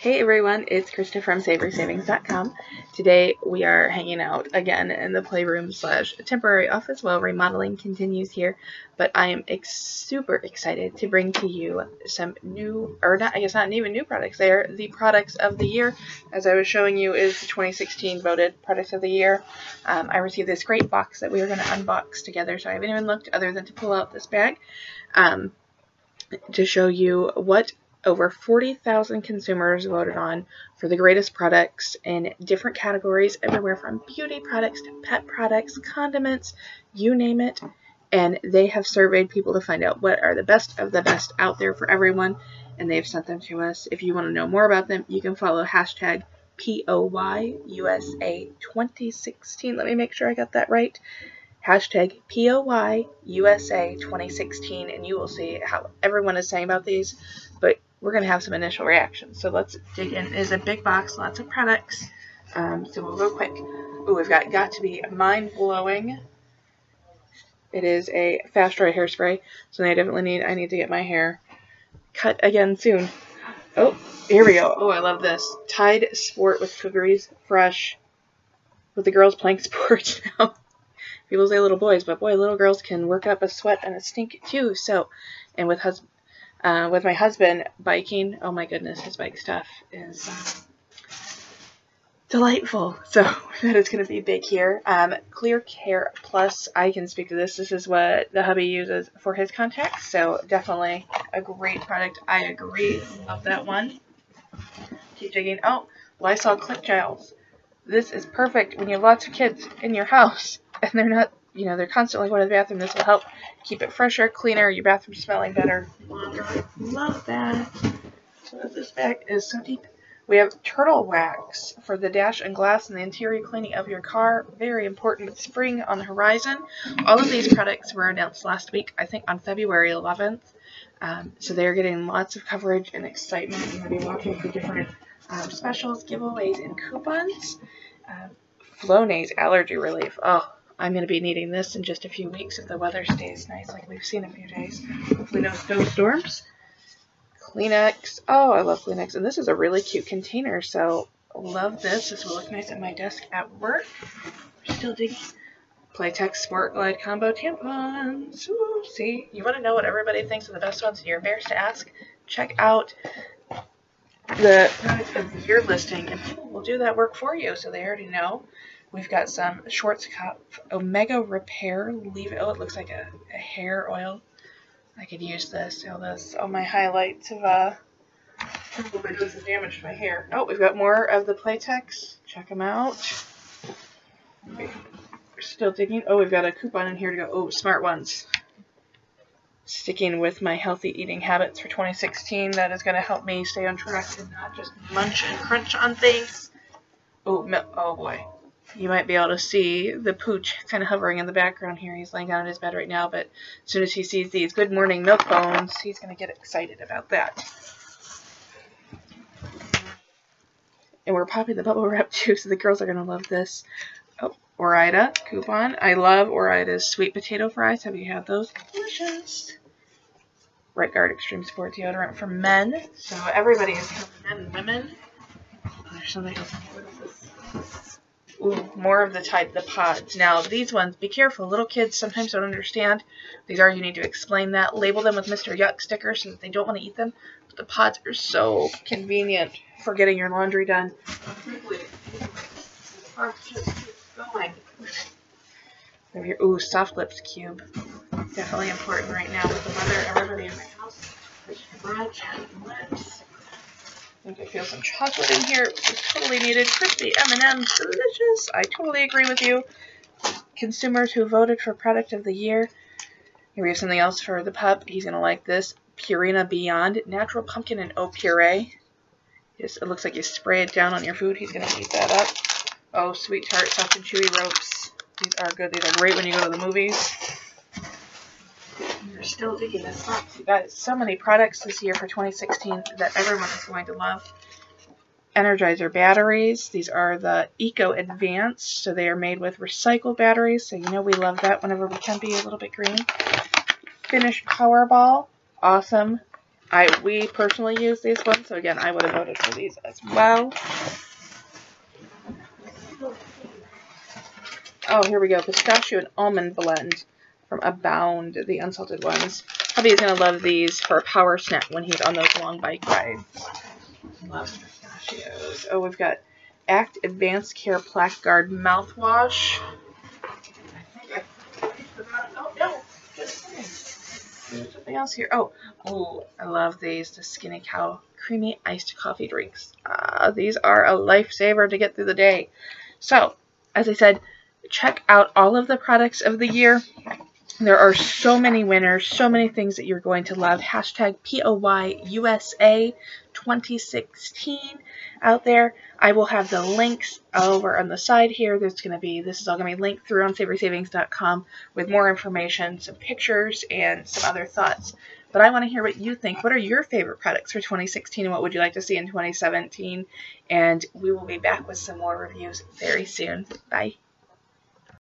Hey everyone, it's Krista from SaverSavings.com. Today we are hanging out again in the playroom slash temporary office while remodeling continues here, but I am ex super excited to bring to you some new, or not, I guess not even new products, they are the products of the year. As I was showing you is the 2016 voted products of the year. Um, I received this great box that we are going to unbox together, so I haven't even looked other than to pull out this bag. Um, to show you what over 40,000 consumers voted on for the greatest products in different categories, everywhere from beauty products to pet products, condiments, you name it. And they have surveyed people to find out what are the best of the best out there for everyone, and they've sent them to us. If you want to know more about them, you can follow hashtag POYUSA2016. Let me make sure I got that right hashtag POYUSA 2016 and you will see how everyone is saying about these. But we're going to have some initial reactions. So let's dig in. It is a big box, lots of products. Um, so we'll go quick. Ooh, we've got Got2b Mind Blowing. It is a fast dry hairspray. So I definitely need, I need to get my hair cut again soon. Oh, here we go. Oh, I love this. Tide Sport with Cookeries Fresh. With the girls playing sports now. People say little boys, but boy, little girls can work up a sweat and a stink too. So, and with husband uh, with my husband biking. Oh my goodness, his bike stuff is uh, delightful. So that is going to be big here. Um, Clear Care Plus, I can speak to this. This is what the hubby uses for his contacts. So definitely a great product. I agree. Love that one. Keep digging. Oh, Lysol Click Gels. This is perfect when you have lots of kids in your house and they're not you know, they're constantly going to the bathroom. This will help keep it fresher, cleaner, your bathroom smelling better. Love that. So this bag is so deep. We have turtle wax for the dash and glass and the interior cleaning of your car. Very important with spring on the horizon. All of these products were announced last week, I think on February 11th. Um, so they're getting lots of coverage and excitement. You're going to be watching for different um, specials, giveaways, and coupons. Uh, Flonase allergy relief. Oh, I'm going to be needing this in just a few weeks if the weather stays nice like we've seen a few days. Hopefully no snowstorms. Kleenex. Oh, I love Kleenex. And this is a really cute container, so love this. This will look nice at my desk at work. We're still digging. Playtex Sport Glide Combo Tampons. Ooh, see, you want to know what everybody thinks are the best ones and you're embarrassed to ask? Check out the product of year listing and people will do that work for you so they already know. We've got some Schwarzkopf Omega Repair Leave Oh, it looks like a, a, hair oil. I could use this. All this, all my highlights of uh, some damage to my hair. Oh, we've got more of the Playtex. Check them out. We're still digging. Oh, we've got a coupon in here to go. Oh, smart ones. Sticking with my healthy eating habits for 2016. That is going to help me stay on track and not just munch and crunch on things. Oh, oh boy you might be able to see the pooch kind of hovering in the background here. He's laying down in his bed right now, but as soon as he sees these good morning milk bones, he's going to get excited about that. And we're popping the bubble wrap too, so the girls are going to love this. Oh, Ore-Ida coupon. I love Ore-Ida's sweet potato fries. Have you had those? Delicious. Right Guard Extreme Sport deodorant for men. So everybody is men and women. There's something else. What is this? Ooh, more of the Tide, the pods. Now, these ones, be careful. Little kids sometimes don't understand. These are, you need to explain that. Label them with Mr. Yuck stickers so that they don't want to eat them. But the pods are so convenient for getting your laundry done. ooh, soft lips cube. Definitely important right now with the weather. Everybody in my house. Brunch lips. I think I some chocolate in here, which is totally needed. Crispy M&M's, delicious. I totally agree with you. Consumers who voted for product of the year. Here we have something else for the pup. He's going to like this. Purina Beyond Natural Pumpkin and Oat Puree. It looks like you spray it down on your food. He's going to eat that up. Oh, Sweet Tart Soft and Chewy Ropes. These are good. These are great when you go to the movies. You're still digging this box. You guys, so many products this year for 2016 that everyone is going to love. Energizer batteries. These are the Eco Advanced, so they are made with recycled batteries, so you know we love that whenever we can be a little bit green. Finish Powerball. Awesome. I we personally use these ones, so again, I would have voted for these as well. Oh, here we go. Pistachio and almond blend from Abound, the unsalted ones. Hubby is going to love these for a power snack when he's on those long bike rides. Love pistachios. Oh, we've got Act Advanced Care Plaque Guard mouthwash. Oh. Something else here. Oh, oh, I love these. The Skinny Cow Creamy Iced Coffee Drinks. Uh, these are a lifesaver to get through the day. So, as I said, check out all of the products of the year. There are so many winners, so many things that you're going to love. Hashtag POYUSA 2016 out there. I will have the links over on the side here. There's going to be, this is all going to be linked through on SaveYourSavings.com with more information, some pictures, and some other thoughts. But I want to hear what you think. What are your favorite products for 2016 and what would you like to see in 2017? And we will be back with some more reviews very soon. Bye.